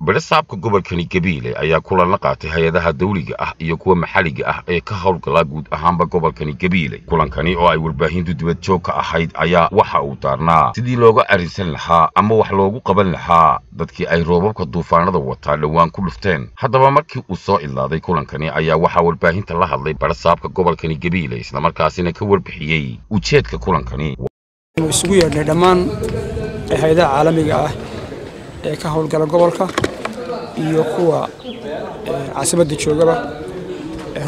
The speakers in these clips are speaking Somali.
barasaabka gobolkani gabiile ayaa kulan la qaatay hay'adaha dawliga ah iyo kuwa maxalliga ah ee ka howlgala guud ahaanba gobolkani gabiile kulankani oo ay warbaahintu dibad joog ka ahayd ayaa waxa uu daarnaa sidii looga arrinsan lahaa ama wax loogu qaban lahaa dadkii ay roobabka duufaanada wataa dhowaan ku dhufteen haddaba markii uu soo idlaaday kulankani ayaa waxaa warbaahinta la hadlay barasaabka gobolkani gabiile islamarkaasina ka warbixiyey ujeedka kulankani. Isugu yeedhnay dhammaan hay'adaha caalamiga ah ee ka howlgala gobolka iyo kuwa caasimadda joogaba.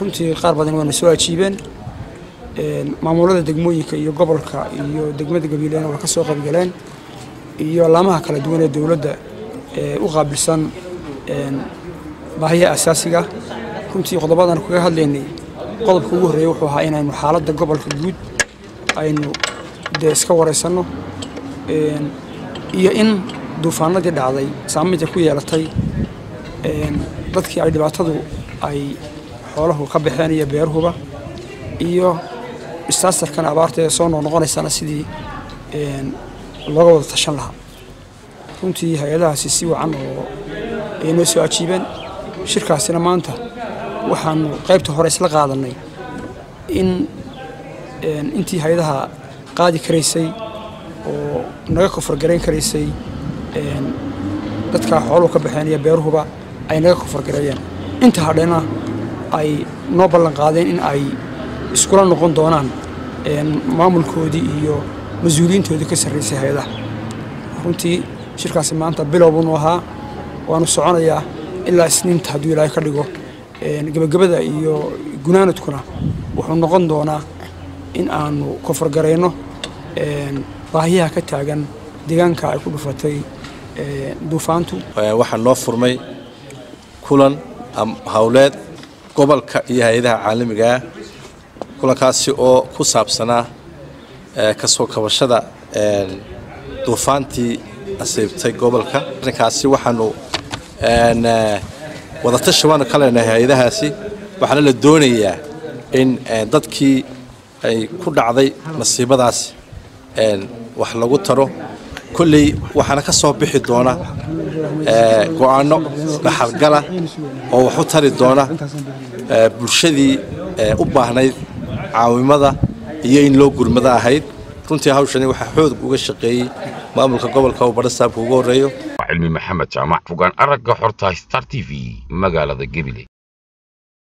Runtii qaar badan waana soo ajiibeen. Maamulada degmooyinka iyo gobolka iyo degmada gabiilena waa ka soo qaybgaleen iyo laamaha kala duwan ee dowladda u qaabilsan baahiyaha asaasiga runtii qodobadan kaga hadlaynay qodobka ugu horreeya wuxuu ahaa inaynu xaaladda gobolka guud aynu dee iska waraysanno iyo in duufaanadii dhacday saamaynta ku yeelatay dadkii ay dhibaatadu ay xoolahu ka baxeen iyo beeruhuba iyo istaasarkan abaarta ee soo noqnoqonaysana sidii looga wada tashan lahaa. Runtii hay'adahaasi si wacan oo ay noo soo ajiibeen shirkaasina maanta waxaanu qaybta hore isla qaadannay in intii hay'adaha qaadi karaysay oo naga kofargarayn karaysay dadkaa xooluhu ka baxeen iyo beeruhuba ay naga kofargareeyeen inta hadhena ay noo ballan qaadeen in ay iskula noqon doonaan maamulkoodii iyo mas'uuliyiintoodii ka sarraysay hay'adaha. Runtii shirkaasi maanta bilow buunu ahaa. Waanu soconayaa ilaa isniinta hadduu ilaahay ka dhigo. Gebagabada iyo gunaanadkuna wuxuu noqon doonaa in aanu kofargarayno baahiyaha ka taagan deegaanka ay ku dhufatay duufaantu. Waxaa noo furmay kulan howleed gobolka iyo hay'adaha caalamigaah kulankaasi oo ku saabsanaa ka soo kabashada duufaantii asiibtay gobolka. Arrinkaasi waxaanu wadatashi waanu ka leenahay hay'adahaasi. Waxaana la doonayaa in dadkii ay ku dhacday nasiibadaas wax lagu taro kolley waxaana ka soo bixi doona go'aano dhaxalgala oo wax u tari doona bulshadii u baahnayd caawimada iyo in loo gurmado ahayd. Runtii hawshani waxaa xoog uga shaqeeyey maamulka gobolka uu barasaabka ugu horreeyo. Cilmi maxamed jaamac fogaan aragga xorta star t v magaalada gebile